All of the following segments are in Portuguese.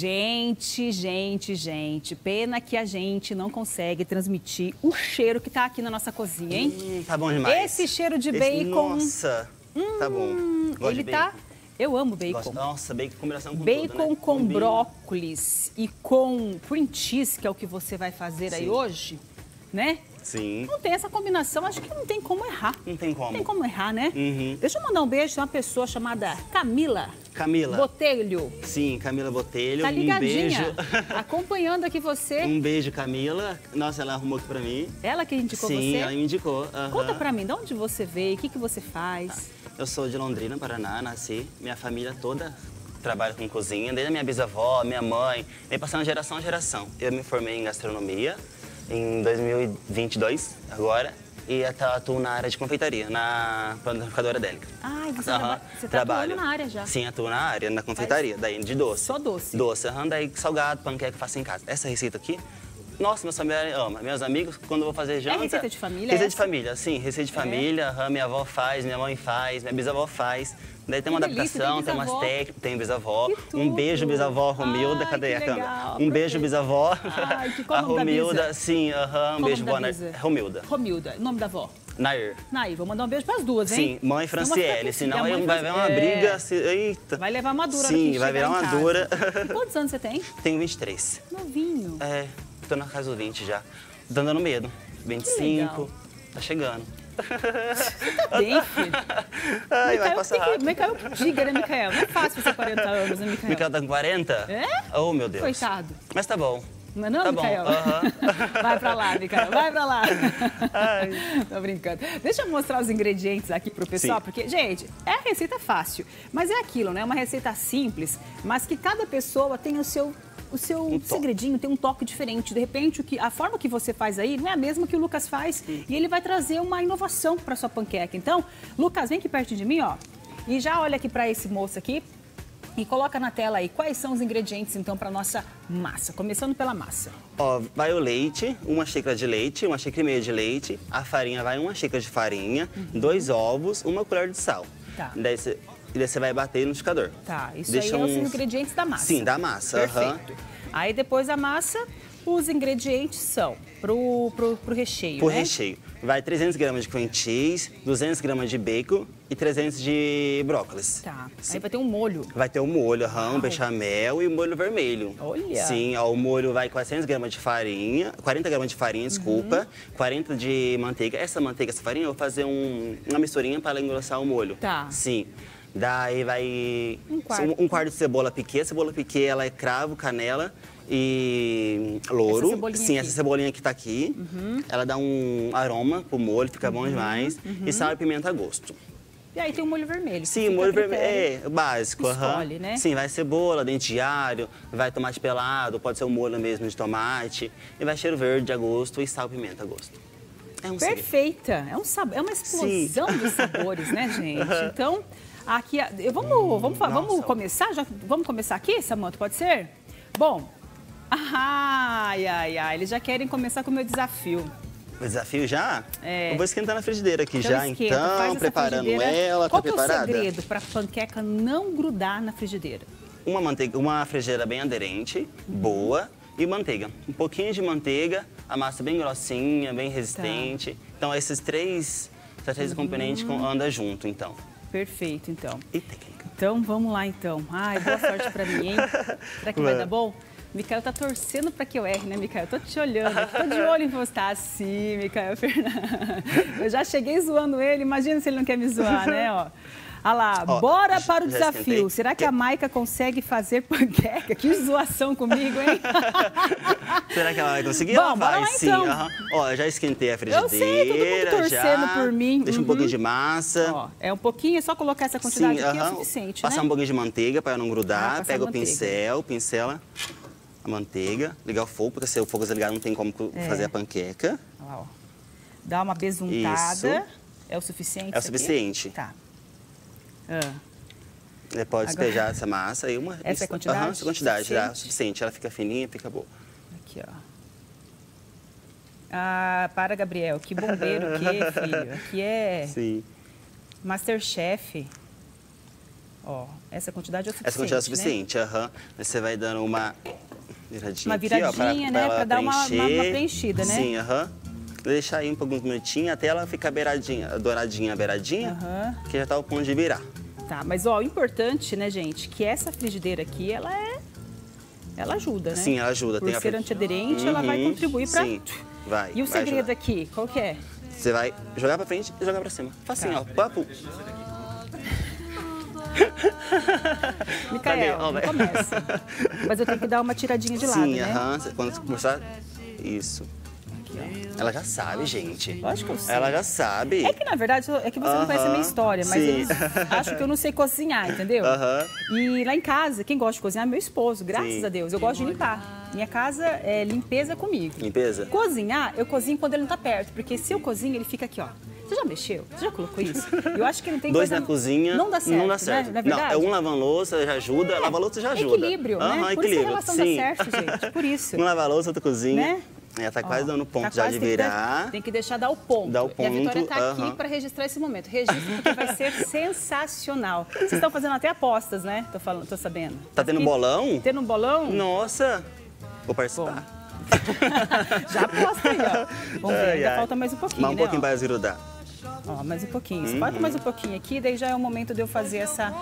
Gente, gente, gente, pena que a gente não consegue transmitir o cheiro que tá aqui na nossa cozinha, hein? Hum, tá bom demais. Esse cheiro de Esse- bacon. Nossa, tá bom. Hum, Gosto ele tá. Eu amo bacon. Gosto- Nossa, bacon combinação com Bacon tudo, né? com Combina. brócolis e com cream cheese, que é o que você vai fazer aí Sim. hoje, né? Sim. Não tem essa combinação, acho que não tem como errar. Não tem como. Não tem como errar, né? Uhum. Deixa eu mandar um beijo pra uma pessoa chamada Camila Camila. Botelho. Sim, Camila Botelho. Tá um beijo. ligadinha, acompanhando aqui você. Um beijo, Camila. Nossa, ela arrumou aqui pra mim. Ela que indicou Sim, você? ela me indicou. aham. Conta pra mim, de onde você veio, o que, que você faz? Eu sou de Londrina, Paraná, nasci. Minha família toda trabalha com cozinha, desde a minha bisavó, minha mãe, vem passando geração a geração. Eu me formei em gastronomia em 2022, agora, e atuo na área de confeitaria, na panificadora Délica. Ai, você, traba- você tá trabalho. atuando na área já. Sim, atuo na área, na confeitaria, daí de doce. Só doce? Doce, aham, daí salgado, panqueca, faço em casa. Essa receita aqui, nossa, minha família ama. Meus amigos, quando eu vou fazer janta... É receita de família Receita essa? de família, sim, receita de É? família, aham, minha avó faz, minha mãe faz, minha bisavó faz. Daí tem uma Que adaptação, tem tem, umas técnicas, tem bisavó. Um beijo, bisavó Romilda, Ai, cadê a câmera? Um beijo, bisavó. Ai, que- a Romilda, sim, aham, um Qual beijo o nome boa, bisa? Romilda. Romilda, nome da avó. Nair. Naí, vou mandar um beijo pras duas, hein? Sim, mãe Franciele, senão mãe vai ver uma briga. É, se- Eita. Vai levar uma dura Sim, vai virar uma dura. E quantos anos você tem? Tenho 23. Novinho. É, tô na casa dos 20 já. Tô dando medo. 25, tá chegando. Tá bem, filho. Ai, vai Micael, passar tem que, rápido. Micael diga, né, Micael? Não é fácil você 40 anos, né, Micael? Micael tá com 40? É? Oh, meu Deus. Coitado. Mas tá bom. Não é não, Tá bom, Micael? aham. Vai pra lá, Micael, vai pra lá. Ai. Tô brincando. Deixa eu mostrar os ingredientes aqui pro pessoal, Sim. porque, gente, é receita fácil, mas é aquilo, né? Uma receita simples, mas que cada pessoa tem o seu o seu Um segredinho tem um toque diferente. De repente, o que, a forma que você faz aí não é a mesma que o Lucas faz e ele vai trazer uma inovação para sua panqueca. Então, Lucas, vem aqui perto de mim, ó, e já olha aqui para esse moço aqui e coloca na tela aí quais são os ingredientes então para nossa massa. Começando pela massa. Ó, vai o leite, uma xícara de leite, uma xícara e meia de leite. A farinha vai uma xícara de farinha, dois ovos, uma colher de sal. Uhum. Tá. Daí você, e você vai bater no liquidificador. Tá, isso Deixa aí é os uns- ingredientes da massa. Sim, da massa. Perfeito. Aí depois da massa, os ingredientes são pro, pro, pro recheio, Pro né? recheio. Vai 300 gramas de cream cheese, 200 gramas de bacon e 300 de brócolis. Tá. Sim. Aí vai ter um molho. Vai ter o molho, aham, um bechamel e molho vermelho. Olha. Sim, ó, o molho vai 400 gramas de farinha, 40 gramas de farinha, desculpa, Uhum. 40 de manteiga. Essa manteiga, essa farinha, eu vou fazer um- uma misturinha para ela engrossar o molho. Tá. Sim. Daí vai Um quarto. um quarto de cebola piquê. A cebola piquê, ela é cravo, canela e louro. Essa cebolinha Sim, aqui. essa cebolinha que tá aqui. Ela dá um aroma pro molho, fica Uhum. bom demais. E sal e pimenta a gosto. E aí tem o molho vermelho. Sim, fica a molho vermelho é básico. Escolhe, né? Sim, vai cebola, dente de alho, vai tomate pelado, pode ser um molho mesmo de tomate. E vai cheiro verde a gosto e sal e pimenta a gosto. É um segredo. Perfeita. É, um sab... é uma explosão de sabores, né, gente? Então, aqui... eu- Vamos, vamos, fa- vamos nossa. começar? Já, vamos começar aqui, Samanta? Pode ser? Bom... Ai, ai, ai. Eles já querem começar com o meu desafio. O desafio já? É. Eu vou esquentar na frigideira aqui Então, já, esquenta, então, preparando frigideira. ela, Qual tá que é o preparada? segredo para a panqueca não grudar na frigideira? Uma manteiga, uma frigideira bem aderente, boa, e manteiga. Um pouquinho de manteiga, a massa bem grossinha, bem resistente. Então esses três, esses três componentes com- andam junto, então. Perfeito, então. Então, vamos lá, então. Ai, boa sorte pra mim, hein? Será que vai Vai. dar bom? Micael tá torcendo pra que eu erre, né, Micael? Tô te olhando, tô de olho em você. Tá assim, Micael Fernandes. Eu já cheguei zoando ele, imagina se ele não quer me zoar, né, ó. Olha lá, Ó, bora para o desafio. Será que a Maica consegue fazer panqueca? Que zoação comigo, hein? Será que ela vai conseguir? Bom, ela bora vai, lá, sim. então. aham. Ó, eu já esquentei a frigideira. sei, todo mundo torcendo já. por mim. Deixa Uhum. um pouquinho de massa. Ó, é um pouquinho, é só colocar essa quantidade Sim, aqui é o suficiente, Passar né? um pouquinho de manteiga para não Ah, grudar. passar Pega o pincel, pincela a manteiga, ligar o fogo, porque se o fogo desligar não tem como co- É. fazer a panqueca. Olha lá, ó. Dá uma besuntada. Isso. É o suficiente? É o isso aqui? suficiente. Tá. Ah, Você pode Agora- despejar essa massa aí uma. Essa é a quantidade? Aham, essa quantidade, dá o Suficiente? suficiente. Ela fica fininha, fica boa. aqui, ó. Ah, para, Gabriel. Que bombeiro que, filho. Aqui é Sim. Masterchef. Ó, essa quantidade é suficiente, Essa quantidade é né? suficiente, aham. Aí Você vai dando uma viradinha Uma aqui, ó, viradinha, né, ela pra dar uma- uma- uma preenchida, né? Sim, aham. Deixar aí por alguns minutinhos até ela ficar beiradinha, douradinha, beiradinha, Aham. que já tá o ponto de virar. Tá, mas ó, o importante, né, gente, que essa frigideira aqui, ela é. Ela ajuda, né? Sim, ela ajuda. Por tem a ser fri- antiaderente, ela vai Uhum, contribuir pra. Sim, vai. E o vai segredo ajudar. aqui, qual que é? Você vai jogar pra frente e jogar pra cima. Facinho, Tá. ó. Papo. Micael, não começa. Mas eu tenho que dar uma tiradinha de lado, Sim, né? aham. Você- Quando você começar. Isso. Aqui, ó. Ela já sabe, gente. Lógico que eu sei. Ela já sabe. É que, na verdade, é que você não conhece a minha história, mas sim. eles acham que eu não sei cozinhar, entendeu? Aham. E lá em casa, quem gosta de cozinhar é meu esposo, graças Sim. a Deus. Eu gosto de limpar. Minha casa é limpeza comigo. Limpeza? Cozinhar, eu cozinho quando ele não tá perto, porque se eu cozinho, ele fica aqui, ó. Você já mexeu? Você já colocou isso? Eu acho que não tem Dois coisa... na cozinha. Não dá certo, Não dá certo. Né? Não é é um lavando louça, já ajuda. Lava louça já ajuda. Equilíbrio, né? Por isso equilíbrio. a relação Sim. dá certo, gente. Por isso. Um lava louça, outra cozinha. Né? É, tá quase Ó, dando ponto tá já de tem que virar. Tem que deixar dar o ponto. Dar o E a Vitória ponto, tá aqui aham. para registrar esse momento. Registra porque vai ser sensacional. Vocês estão fazendo até apostas, né? Tô, falando, tô sabendo. Tá tendo Aqui- bolão? Tendo um bolão? Nossa! Vou participar. Já aposta aí, ó. Vamos ver, Ai, ainda ai. falta mais um pouquinho, Mais um né? pouquinho ó? para desgrudar. Ó, mais um pouquinho. Uhum. Mais um pouquinho aqui, daí já é o momento de eu fazer essa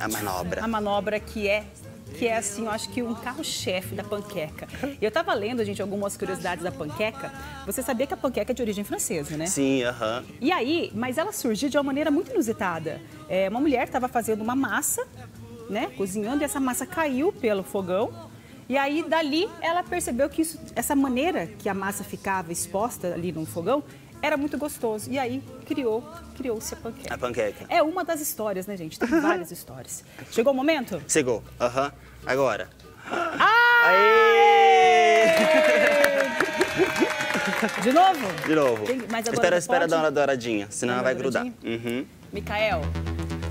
A manobra. a manobra que é que é assim, eu acho que um carro-chefe da panqueca. Eu tava lendo, gente, algumas curiosidades da panqueca. Você sabia que a panqueca é de origem francesa, né? Sim, aham. E aí, mas ela surgiu de uma maneira muito inusitada. É, uma mulher estava fazendo uma massa, né, cozinhando, e essa massa caiu pelo fogão. E aí, dali, ela percebeu que isso, essa maneira que a massa ficava exposta ali no fogão era muito gostoso. E aí, criou, criou-se a panqueca. A panqueca. É uma das histórias, né, gente? Tem várias histórias. Chegou o momento? Chegou. Aham. Agora. Ah! Aê! De novo? De novo. Tem- mas agora espera, espera dar uma douradinha, senão ela vai grudar. Uhum. Micael,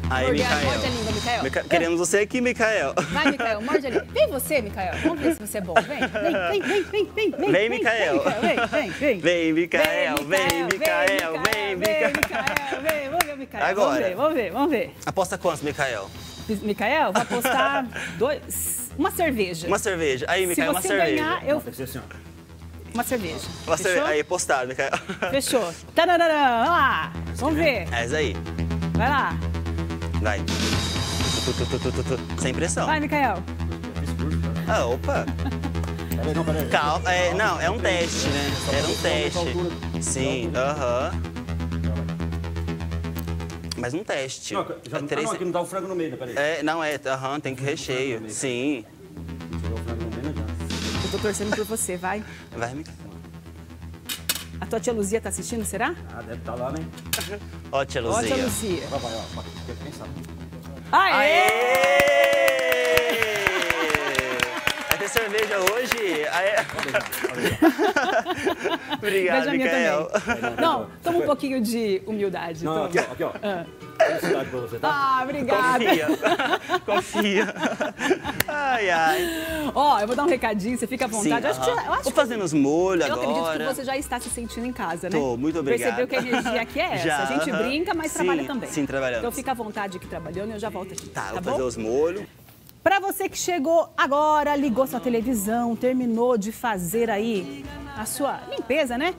Aí, a- Micael. morde a língua, Micael. Mica- Queremos você aqui, Micael. Vai, Micael, morde ali. Vem você, Micael. Vamos ver se você é bom. Vem, vem, vem, vem, vem, vem, vem. Vem, Micael. Vem, vem, vem. Vem, Micael, vem, Micael, vem, Vem, Micael. Micael, vem. Vamos ver o Micael. Agora. Vamos ver, vamos ver, vamos ver. Aposta quantos, Micael? Micael, vai apostar dois, uma cerveja. Uma cerveja. Aí, Se Micael, uma você cerveja. ganhar, eu... Que ser assim, ó. Uma cerveja. Uma cerveja. Aí, postado, Micael. Fechou. Tararã, vamos lá. Vamos ver. É isso aí. Vai lá. Vai. Tu, tu, tu, tu, tu, tu. Sem pressão. Vai, Micael. Ah, opa. Peraí, não, peraí. Calma. É, não, é um teste, né? Era um teste. Sim, aham. Mas um teste. Não, já, É ah, três- não, aqui não dá o frango no meio, né? Peraí. É, não, é, aham, tem que recheio. Sim. Tirou o frango no meio, não adianta. Eu tô torcendo por você, vai. Vai, Micael. A tua tia Luzia tá assistindo, será? Ah, deve estar lá, né? Ó, tia Ó, tia Luzia. Luzia. Vai, vai, ó. Quem sabe? Aê! Aê! Vai ter cerveja hoje? Aê! Obrigado, Micael. Não, toma um pouquinho de humildade. Não, toma. aqui, ó. Aqui, ó. Ah. Felicidade pra você, tá? Ah, obrigada. Confia. Confia. Ai, ai. Ó, eu vou dar um recadinho, você fica à vontade. eu acho que, eu acho Vou fazendo os molhos eu acredito agora. que você já está se sentindo em casa, né? Tô, muito obrigado. Percebeu que a energia aqui é essa. Já, a gente brinca, mas Sim, trabalha também. sim, trabalhamos. Então fica à vontade aqui trabalhando e eu já volto aqui. Tá, Tá, vou bom? fazer os molhos. Pra você que chegou agora, ligou sua televisão, terminou de fazer aí a sua limpeza, né?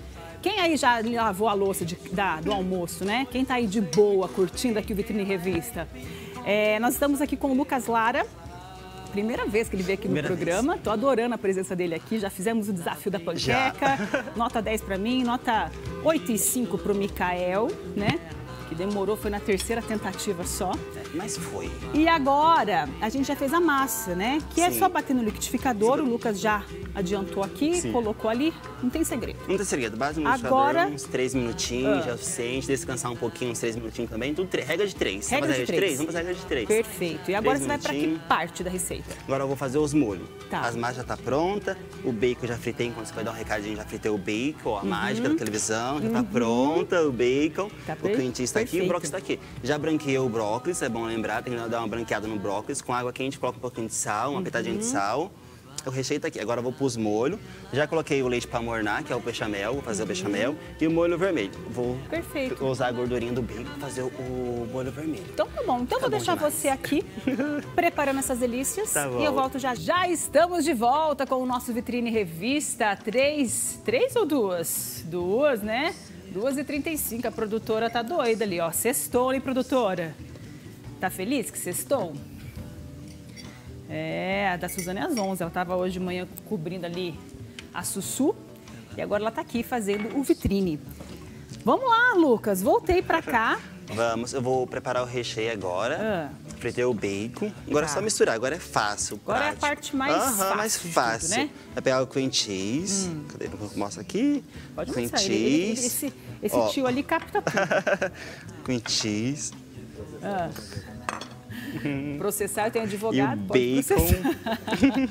Quem aí já lavou a louça de- da- do almoço, né? Quem tá aí de boa, curtindo aqui o Vitrine Revista? É, nós estamos aqui com o Lucas Lara. Primeira vez que ele veio aqui no Primeira vez. programa. Tô adorando a presença dele aqui. Já fizemos o desafio da panqueca. Nota 10 pra mim, nota 8,5 pro Mikael, né? Que demorou, foi na terceira tentativa só. Mas foi. E agora, a gente já fez a massa, né? Que é Sim. só bater no liquidificador, o Lucas já adiantou aqui, Sim. colocou ali, não tem segredo. Não tem segredo, base no Agora- uns três minutinhos, Ah. já é o suficiente. Descansar um pouquinho, uns três minutinhos também. Tudo três. Regra de três. Regra Vamos de fazer três. Vamos fazer a regra de três. Perfeito. E agora Três você vai pra que parte da receita? Agora eu vou fazer os molhos. Tá. As massas já tá pronta, o bacon já fritei, enquanto você vai dar um recadinho, já fritei o bacon, a mágica da televisão, já tá pronta, o bacon, Uhum. Tá o cheese está aqui, o brócolis está aqui. Já branqueei o brócolis, é bom lembrar, tem que dar uma branqueada no brócolis, com água quente, coloca um pouquinho de sal, Uhum. uma pitadinha de sal. O recheio tá aqui. Agora eu vou pôr os molhos. Já coloquei o leite para mornar, que é o bechamel. Vou fazer o bechamel. E o molho vermelho. Vou Perfeito. usar a gordurinha do bacon para fazer o molho vermelho. Então tá bom. Então Tá vou deixar demais. você aqui preparando essas delícias. Tá bom. E eu volto já. Já estamos de volta com o nosso Vitrine Revista. Três. Três ou duas? Duas, né? Duas e trinta e cinco. A produtora tá doida ali, ó. Sextou, hein, produtora? Tá feliz que sextou? É, a da Suzana é às 11. Ela estava hoje de manhã cobrindo ali a Sussu. E agora ela tá aqui fazendo o vitrine. Vamos lá, Lucas. Voltei pra cá. Vamos, eu vou preparar o recheio agora. Ah. Fritei o bacon. Agora é Tá. só misturar, agora é fácil. Agora é a prático. parte mais Aham, fácil mais de tudo, fácil. né? Vai pegar o cream cheese. Cadê? Mostra aqui. Pode cream mostrar. Ele, ele- ele- esse esse Ó. tio ali capta tudo. cream cheese. Ah. Processar, tem E o advogado. pode bacon. processar.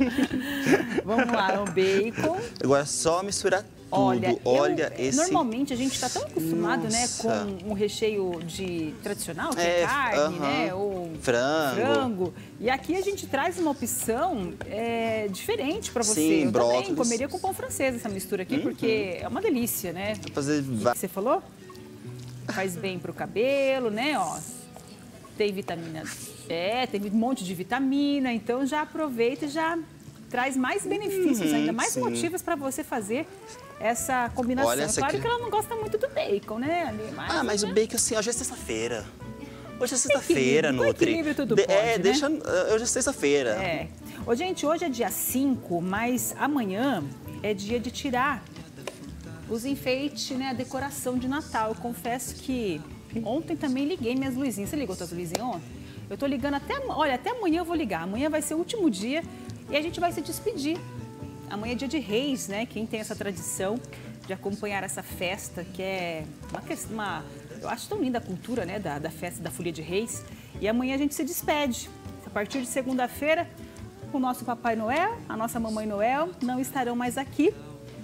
Vamos lá, o bacon. Agora é só misturar tudo. Olha, Olha, eu- esse. normalmente a gente está tão acostumado, né, com um recheio de tradicional, que é, É, carne, aham. né, ou Frango. frango. E aqui a gente traz uma opção é, diferente para você. Sim, eu também brócolis. Uhum. comeria com pão francês essa mistura aqui, porque é uma delícia, né? Fazer O que você falou? Faz bem pro cabelo, né? Ó, tem vitamina É, tem um monte de vitamina, então já aproveita e já traz mais benefícios, ainda mais sim. motivos para você fazer essa combinação. Olha, É essa claro aqui- que ela não gosta muito do bacon, né? Ali, Ah, mas o né? bacon, assim, hoje é sexta-feira. Hoje é sexta-feira, Nutri. tudo De- pode, É, né? deixa. Hoje é sexta-feira. É. Ô, gente, hoje é dia 5, mas amanhã é dia de tirar os enfeites, né? A decoração de Natal. Eu confesso que ontem também liguei minhas luzinhas. Você ligou suas luzinhas ontem? Eu tô ligando até. Olha, até amanhã eu vou ligar. Amanhã vai ser o último dia e a gente vai se despedir. Amanhã é dia de reis, né? Quem tem essa tradição de acompanhar essa festa, que é uma. Uma, eu acho tão linda a cultura, né? Da, da festa da Folia de Reis. E amanhã a gente se despede. A partir de segunda-feira, o nosso Papai Noel, a nossa Mamãe Noel não estarão mais aqui.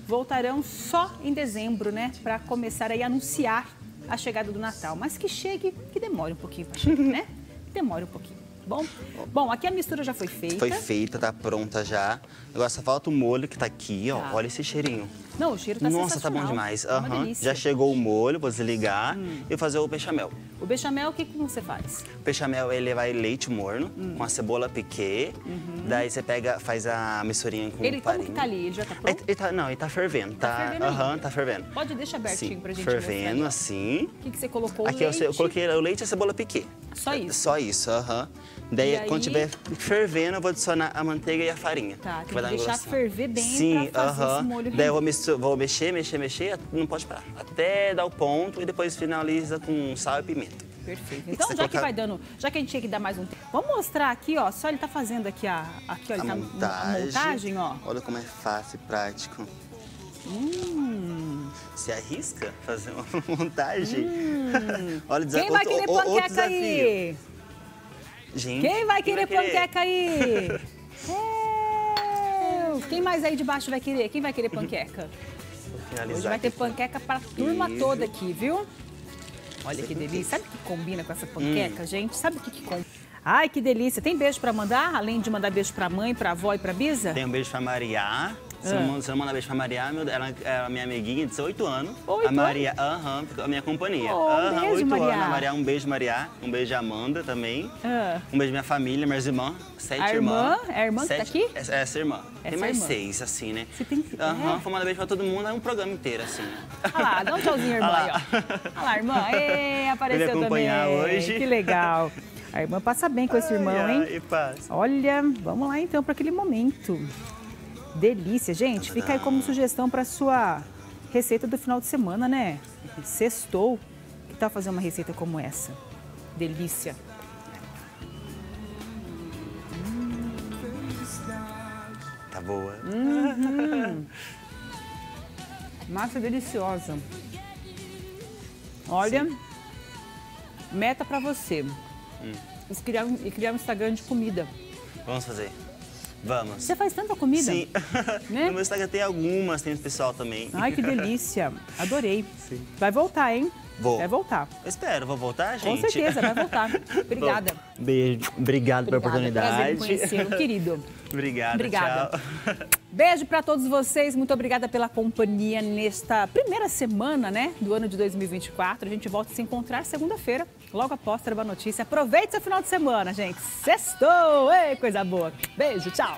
Voltarão só em dezembro, né? Para começar aí a anunciar a chegada do Natal. Mas que chegue, que demore um pouquinho para chegar, né? Demore um pouquinho. Bom, bom, aqui a mistura já foi feita. Foi feita, tá pronta já. Agora só falta o molho que tá aqui, ó. Tá. Olha esse cheirinho. Não, o cheiro tá Nossa, tá bom demais. Hum. Já chegou o molho, vou desligar e fazer o bechamel. O bechamel, o que, que você faz? O bechamel, ele vai leite morno, Hum. com a cebola piquê. Daí você pega, faz a misturinha com Uhum. Ele, como farinha. que tá ali? Ele já tá Ele, pronto? ele tá, não, ele tá fervendo. Tá Tá, fervendo Aham, ainda. tá fervendo. Pode deixar abertinho Sim, pra gente fervendo mostrar. assim. O que, que você colocou? Aqui eu, eu coloquei o leite e a cebola piquê. Só isso? Só isso, aham. Daí, aí- quando tiver fervendo, eu vou adicionar a manteiga e a farinha. Tá, tem que vai que deixar engrossar. ferver bem Sim, pra fazer aham. esse molho Daí eu vou, mistu- vou mexer, mexer, mexer, não pode parar. Até dar o ponto e depois finaliza com sal e pimenta. Perfeito. Então, Você já que colocar- vai dando, já que a gente tinha que dar mais um tempo, vamos mostrar aqui, ó. Só ele tá fazendo aqui a, aqui, ó, a tá, montagem. a montagem, ó. Olha como é fácil e prático. Hum. Se arrisca fazer uma montagem? Olha Hum. Quem vai querer outro panqueca aí? Gente, Quem vai querer panqueca aí? É, Quem mais aí de baixo vai querer? Quem vai querer panqueca? Hoje vai ter panqueca pra turma Isso. toda aqui, viu? Olha que delícia. Sabe o que combina com essa Hum. panqueca, gente? Sabe o que, que combina? Ai, que delícia. Tem beijo pra mandar? Além de mandar beijo pra mãe, pra avó e pra Bisa? Tem um beijo pra Maria. Ah. não, manda- beijo pra Maria, meu, ela é a minha amiguinha de 18 anos. Oito a Maria, aham, ficou a minha companhia. Oh, Aham, beijo, oito Maria. anos. A Maria, um beijo, Maria. Um beijo, Amanda também. Ah. Um beijo minha família, minhas irmãs. Sete A irmã? irmãs. É a irmã que tá Sete- aqui? Essa, essa irmã. Essa tem mais irmã. seis, assim, né? Você tem- Aham, é? mandar beijo pra todo mundo, é um programa inteiro, assim. Olha lá, dá um tchauzinho, irmã, Olha aí, lá. ó. Olha lá, irmã. Ê, apareceu Veio acompanhar também. hoje. Que legal. A irmã passa bem com esse irmão, Ai, hein? ai, E. Olha, vamos lá então para aquele momento. Delícia, gente. Fica aí como sugestão para sua receita do final de semana, né? Sextou. Que tal fazer uma receita como essa? Delícia. Tá boa. Hum. Massa deliciosa. Olha, meta para você. Hum. E criar, criar um Instagram de comida. Vamos fazer. Vamos. Você faz tanta comida? Sim. Né? No meu Instagram tem algumas, tem o pessoal também. Ai, que delícia. Adorei. Vai voltar, hein? Vou. Vai voltar. Eu espero, vou voltar, Com gente? certeza, vai voltar. Obrigada. Beijo. Obrigado pela Obrigada. Prazer em oportunidade. querido. Obrigada, Obrigada. tchau. Beijo para todos vocês. Muito obrigada pela companhia nesta primeira semana, né, do ano de 2024. A gente volta a se encontrar segunda-feira, logo após ter uma notícia. Aproveite seu final de semana, gente. Sextou! Ei, coisa boa. Beijo, tchau.